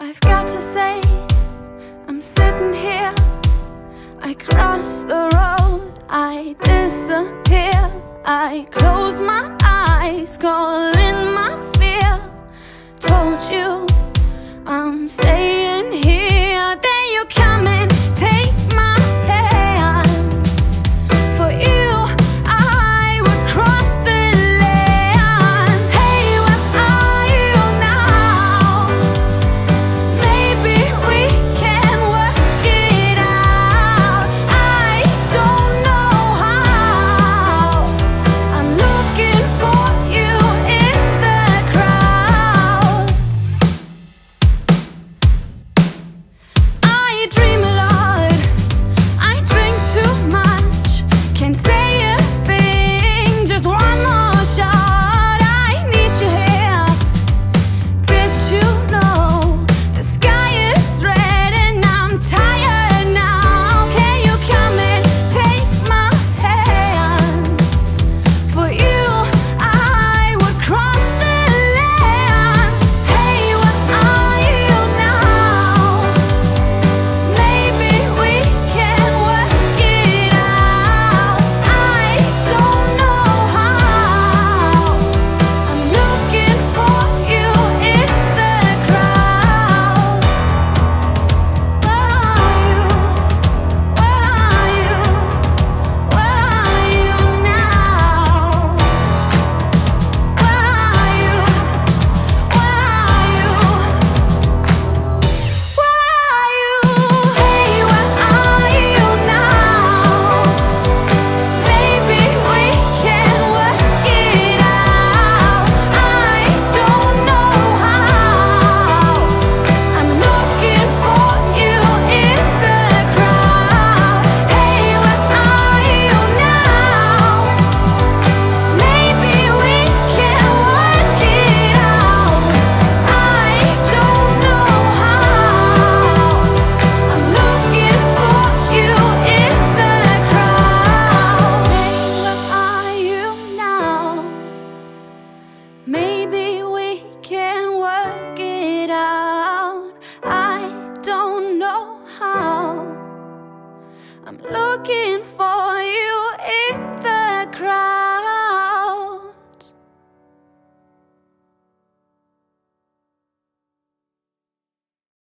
I've got to say, I'm sitting here. I cross the road, I disappear. I close my eyes, call in my fear. Told you. looking for